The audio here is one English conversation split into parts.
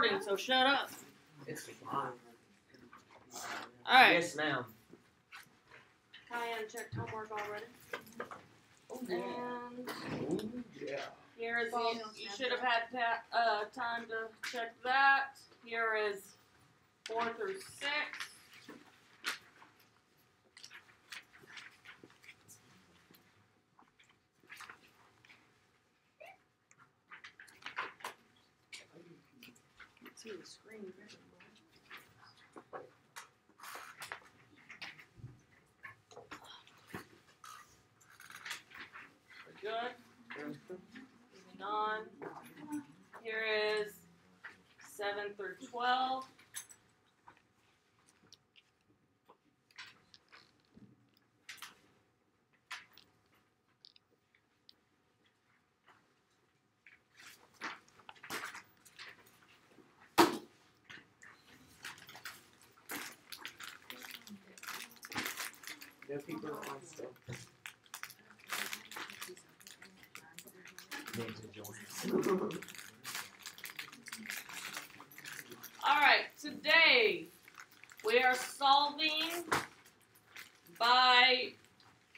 recording, so shut up. It's fine. Alright, Yes, ma'am. Cayenne checked homework already. Oh, And Ooh, yeah. here is, Follow the- you should have had ta- uh, time to check that. Here is four through six. See the screen good? Moving on. Here is seven through twelve. No people on still. Names and joints. Alright, today we are solving by,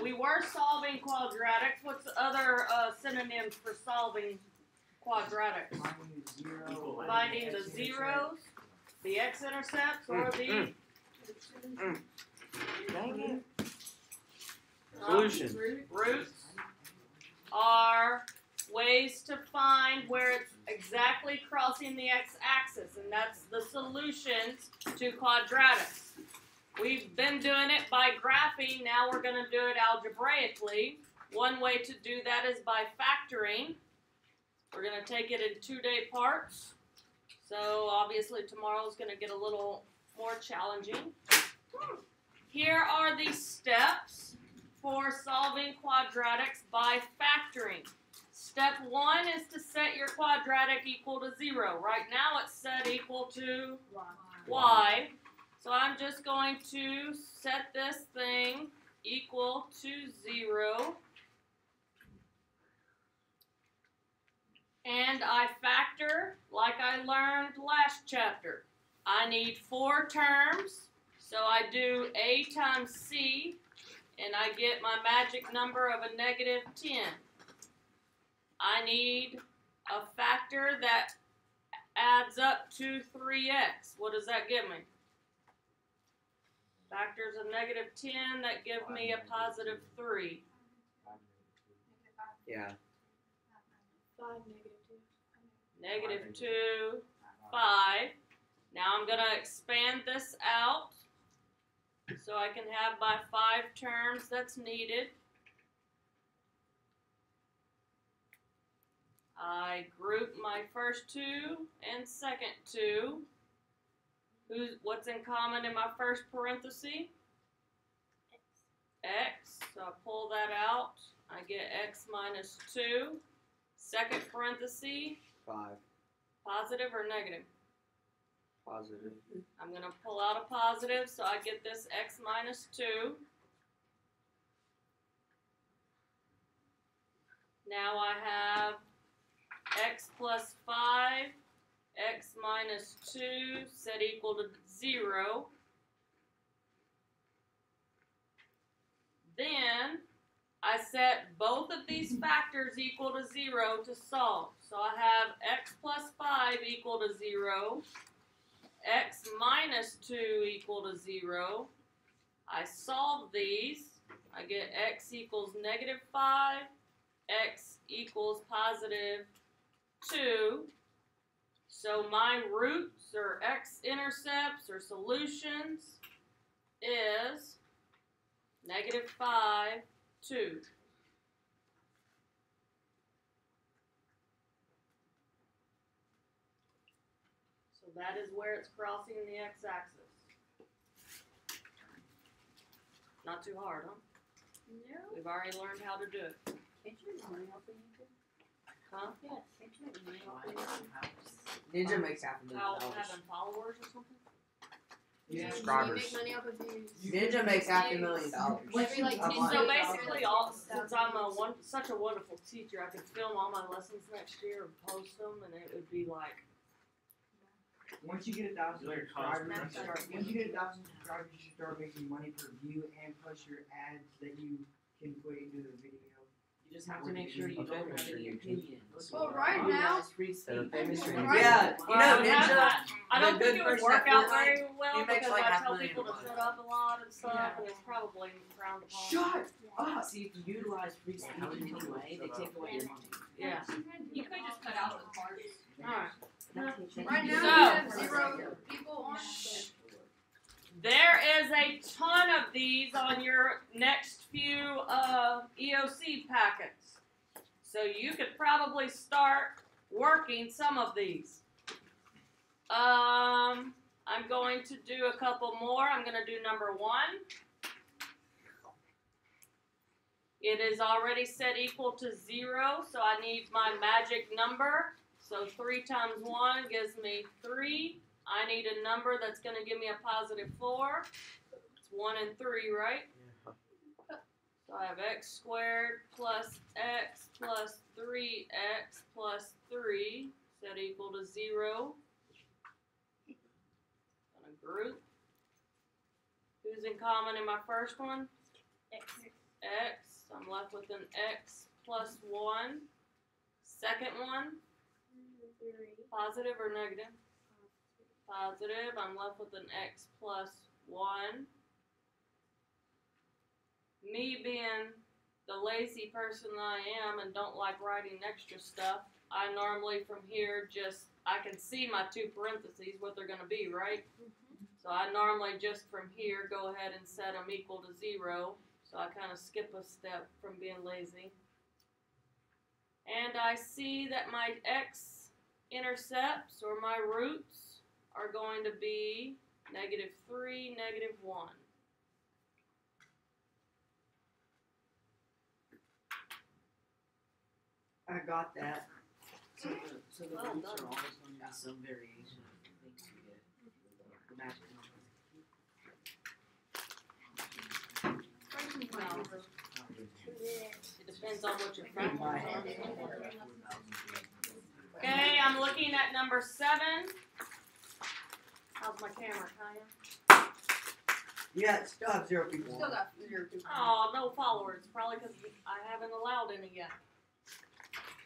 we were solving quadratics. What's the other uh, synonyms for solving quadratics? Finding the zeros, the x-intercepts, or the mm, mm, mm. Dang it. Solution. roots are ways to find where it's exactly crossing the x-axis, and that's the solutions to quadratics. We've been doing it by graphing, now we're going to do it algebraically. One way to do that is by factoring. We're going to take it in two-day parts. So obviously tomorrow's going to get a little more challenging. Here are the steps for solving quadratics by factoring. Step one is to set your quadratic equal to zero. Right now it's set equal to y. So I'm just going to set this thing equal to zero. And I factor like I learned last chapter. I need four terms. So I do a times c and I get my magic number of a negative 10. I need a factor that adds up to 3x. What does that give me? Factors of negative 10 that give me a positive 3. Yeah. Five negative two. Negative 2, 5. Now I'm going to expand this out so I can have my five terms that's needed. I group my first two and second two. Who's what's in common in my first parenthesis? X. So I pull that out. I get x minus 2. Second parenthesis, Five. positive or negative? Positive. I'm going to pull out a positive, so I get this x minus 2. Now I have x plus 5, x minus 2 set equal to 0. Then I set both of these factors equal to 0 to solve. So I have x plus 5 equal to 0 x minus 2 equal to 0. I solve these. I get x equals negative 5, x equals positive 2. So my roots or x-intercepts or solutions is negative 5, 2. That is where it's crossing the x-axis. Not too hard, huh? No. We've already learned how to do it. Can't you make money off of YouTube? Huh? Yes. Can't you make money off of YouTube? Ninja makes half a million dollars. having followers or something? Yeah. Subscribers. You make money off of views. Ninja makes half a million dollars. Every like like- So basically, all since I'm a one, such a wonderful teacher, I could film all my lessons next year and post them, and it would be like Once you get a thousand Like a subscribers, you per start, once you get a thousand subscribers, you should start making money per view and plus your ads that you can put into the video. You just have to make sure you don't have any opinions. Well, right or now- utilize free speech. famous Or. Right. Yeah, you know, I have Ninja. that- I don't think good it would person work at out Fortnite, very well he makes because like I half tell million people to a month. shut up a lot and stuff, Yeah. and it's probably frowned upon. Shut up! See, if you utilize free speech in any way, they take away your money. Yeah. You could just cut out the parts. Alright. Right now, So- we zero people on. There is a ton of these on your next few uh, EOC packets. So you could probably start working some of these. Um, I'm going to do a couple more. I'm going to do number one. It is already set equal to zero, so I need my magic number. So three times one gives me three. I need a number that's going to give me a positive four. It's one and three, right? So I have x squared plus x plus 3x plus 3 set equal to 0. Gonna group. Who's in common in my first one? X. X. I'm left with an x plus 1. Second one, positive or negative? Positive. I'm left with an x plus 1. Me being the lazy person that I am and don't like writing extra stuff, I normally from here just, I can see my two parentheses, what they're going to be, right? Mm-hmm. So I normally just from here go ahead and set them equal to 0. So I kind of skip a step from being lazy. And I see that my x intercepts or my roots are going to be negative 3, negative 1. I got that. So the, so the Well roots done. are always going to be some variation of the things you get. The magic number. It depends on what your factors My are. Okay, I'm looking at number 7. How's my camera, Kaya? Yeah, still have zero people. Still got zero people. Oh, no followers. Probably because I haven't allowed any yet.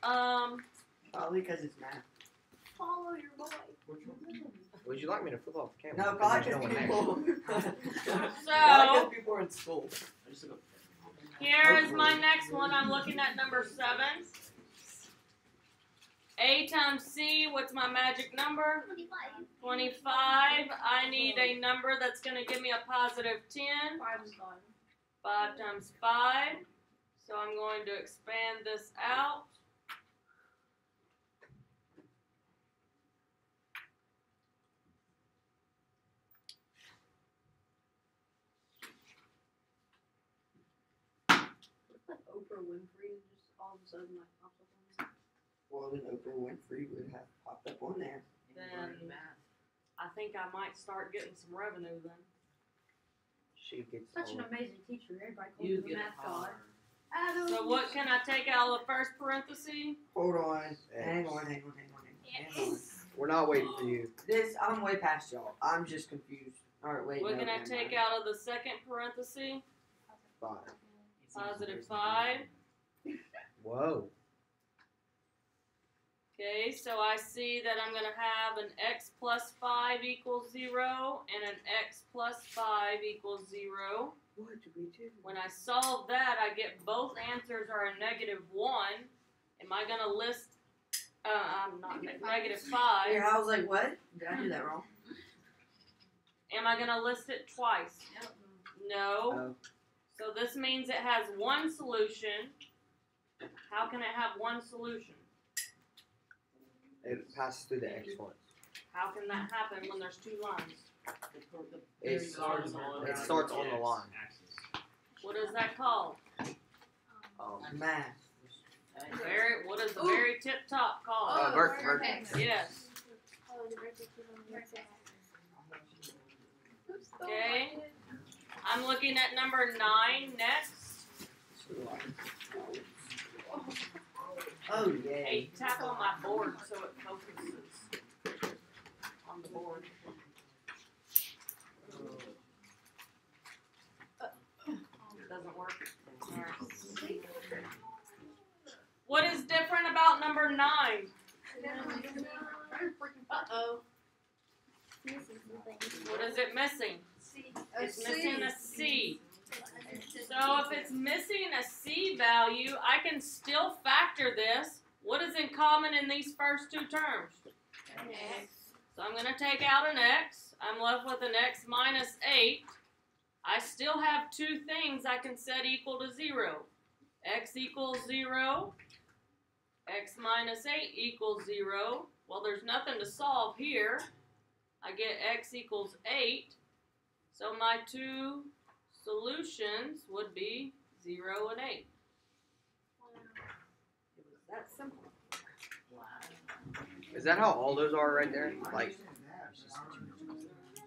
Um, Probably because it's math. Follow your boy. Which one? Would you like me to flip off the camera? No, probably Because because no people. there. so Probably 'cause people are in school. I just look here is my next one. I'm looking at number 7. A times C, what's my magic number? 25. I need a number that's going to give me a positive 10. Five is gone. 5 times 5. So I'm going to expand this out. Like Oprah Winfrey just all of a sudden like pops up on Well, then Oprah Winfrey would have popped up on there. Then- I think I might start getting some revenue then. She gets Such an amazing teacher. Everybody calls You him the math god. So what can I take out of the first parenthesis? Hold on. Hang on, hang on, hang on, hang on. Hang on. We're not waiting for you. This, I'm way past y'all. I'm just confused. Alright, wait. What no, can I take mind. out of the second parenthesis? Five. Positive 5. Whoa. Okay, so I see that I'm going to have an x plus 5 equals 0 and an x plus 5 equals 0. What did we do? When I solve that, I get both answers are a negative 1. Am I going to list, uh, I'm not, Negative negative five. 5. Here, I was like, what? Did I do that wrong? Am I going to list it twice? No. Oh. So this means it has one solution. How can it have one solution? It passes through the X ones. How can that happen when there's two lines? The, per- the It starts on- It starts on the line. What is that called? Um, Math. Uh, Very. What is the Ooh. very tip top called? Uh, vert- vertex. Yes. Okay. I'm looking at number nine next. Oh, yay. Hey, tap on my board so it focuses on the four. Doesn't work. Alright. What is different about number nine? Uh oh. What is it missing? It's missing a C. So if it's missing a C value, I can still factor this. What is in common in these first two terms? X. So I'm going to take out an x. I'm left with an x minus 8. I still have two things I can set equal to 0. x equals 0. x minus 8 equals 0. Well, there's nothing to solve here. I get x equals 8. So my two solutions would be 0 and 8. It was that simple. Is that how all those are right there? Like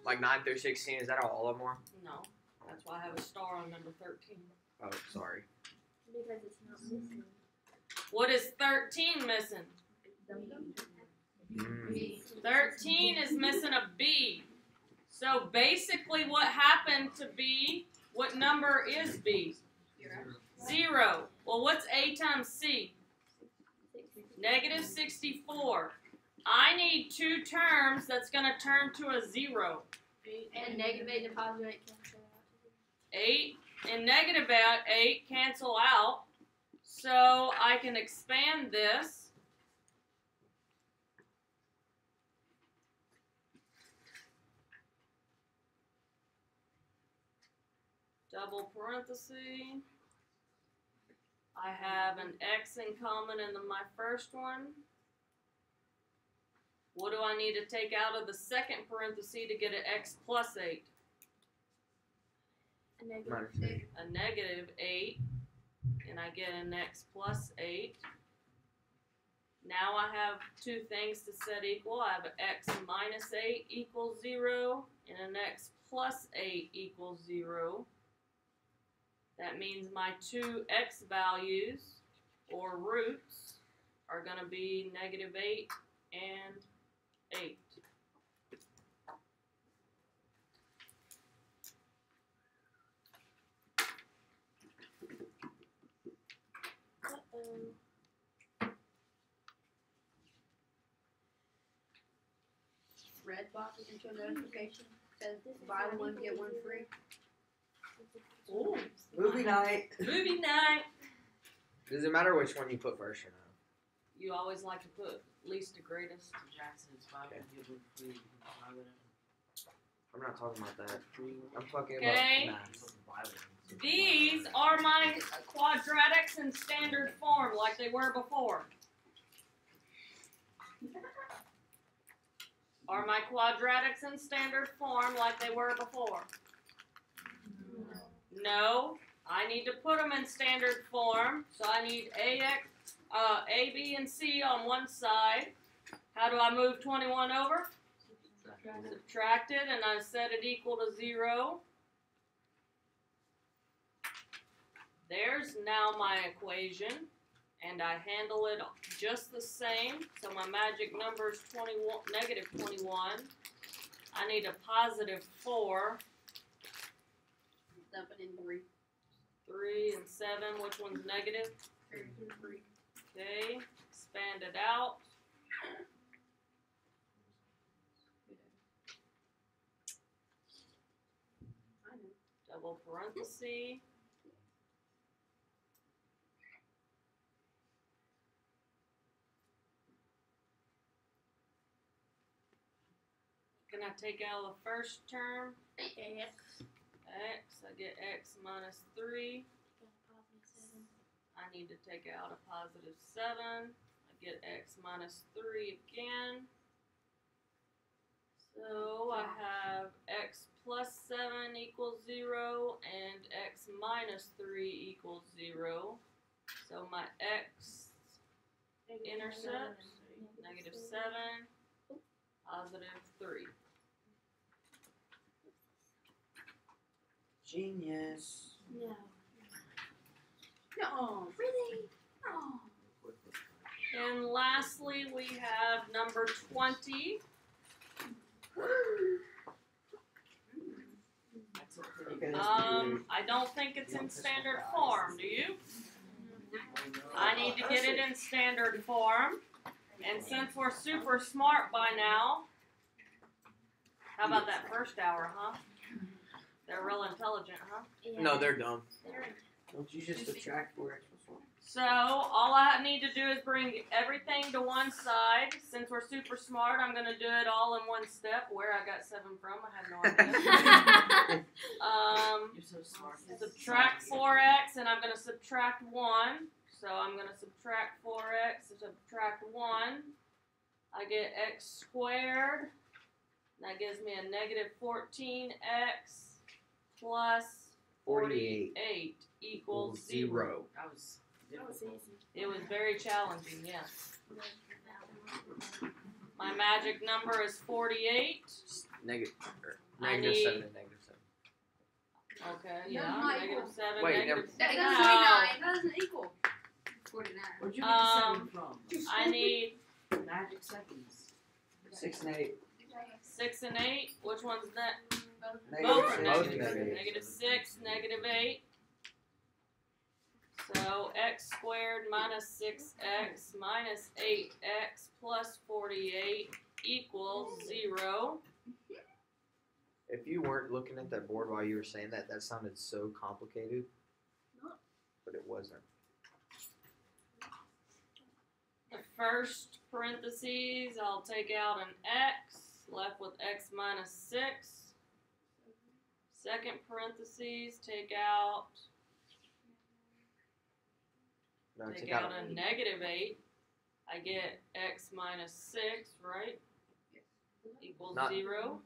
like nine through sixteen. Is that how all of them are? No, that's why I have a star on number 13. Oh, sorry. Because it's not missing. What is 13 missing? Mm. 13 is missing a B. So basically, what happened to B? What number is B? Zero. Well, what's A times C? Negative 64. I need two terms that's going to turn to a zero. And negative eight and positive eight cancel out. 8 and negative 8 cancel out. So I can expand this. Double parenthesis. I have an x in common in the, my first one. What do I need to take out of the second parenthesis to get an x plus 8? A negative Minus eight. a negative 8, and I get an x plus 8. Now I have two things to set equal. I have an x minus 8 equals 0, and an x plus 8 equals 0. That means my two x values, or roots, are going to be negative 8 and 8. Uh-oh. Redbox into a notification says buy one get one free. Ooh. Movie night. Movie night! Does it matter which one you put first or not? You always like to put least to greatest. Jackson's five Okay. would give one free. Why would I'm not talking about that. I'm talking Okay. about math. I? These are my quadratics in standard form like they were before. Are my quadratics in standard form like they were before? No. I need to put them in standard form. So I need AX, uh, A, B, and C on one side. How do I move 21 over? Subtract it and I set it equal to zero. There's now my equation, and I handle it just the same. So my magic number is 21, negative 21. I need a positive 4, Dump it in three. 3, and 7. Which one's negative? Three. Okay, expand it out. Double parenthesis. Can I take out the first term? X. X, I get x minus 3. Positive. I need to take out a positive 7. I get x minus 3 again. So I have x plus 7 equals 0 and x minus 3 equals 0. So my x intercepts negative 7, positive 3. Genius. No. No, really? Oh. And lastly, we have number 20. Um, I don't think it's in standard form, do you? I need to get it in standard form. And since we're super smart by now, how about that first hour, huh? They're real intelligent, huh? No, they're dumb. Don't you just subtract four x plus one? So all I need to do is bring everything to one side. Since we're super smart, I'm gonna do it all in one step. Where I got seven from, I have no idea. um, You're so smart. subtract four x, and I'm gonna subtract one. So I'm gonna subtract four x, subtract one. I get x squared. That gives me a negative fourteen x plus Forty-eight eight equals equals zero. zero. That was That was easy. It was very challenging, yes. My magic number is 48. Negative, or I negative need- seven and negative seven. Okay, That's yeah, not negative equal. 7, Wait, negative never- That seven. equals No. twenty-nine, that doesn't equal forty-nine. Where'd you get the seven Um, from? I need Magic seconds. Six and eight. 6 and 8. Which one's that? Negative Both are six. negative. negative. Negative 6, negative 8. So x squared minus 6x minus 8x plus 48 equals 0. If you weren't looking at that board while you were saying that, that sounded so complicated. But it wasn't. The first parentheses, I'll take out an x, left with x minus 6. Second parentheses, take out No, take take out out a negative 8. I get x minus 6, right? Equals Not- 0.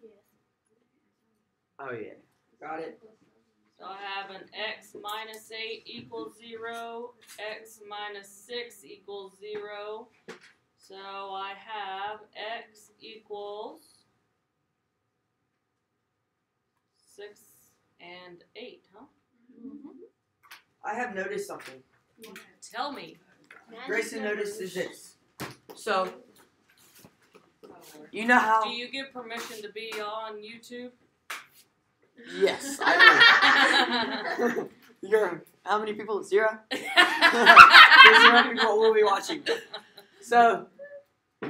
Oh yeah. Got it. So I have an x minus 8 equals 0, x minus 6 equals 0. So I have x equals 6 and 8, huh? I have noticed something. Tell me. Grayson notices this. So, you know how? Do you give permission to be on YouTube? Yes, I do. You're how many people? Zero. There's zero people will be watching. So,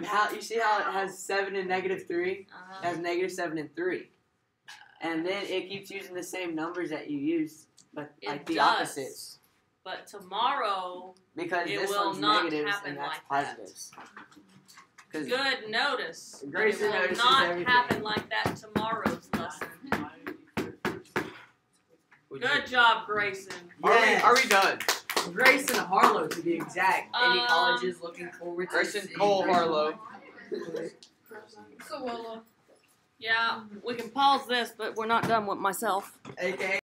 how you see how it has seven and negative three? It Uh-huh. has negative seven and three, and then it keeps using the same numbers that you used, but It like the does. opposites. But tomorrow, Because It this will one's not negatives happen and that's like that. positives. Because good notice. Grace Grayson it will not everything. happen like that tomorrow's lesson. Would Good you- job, Grayson. Are we are we done? Grayson Harlow to be exact. Any Um, colleges looking forward to Grayson seeing Cole Grayson Harlow. Yeah, we can pause this, but we're not done with myself. aka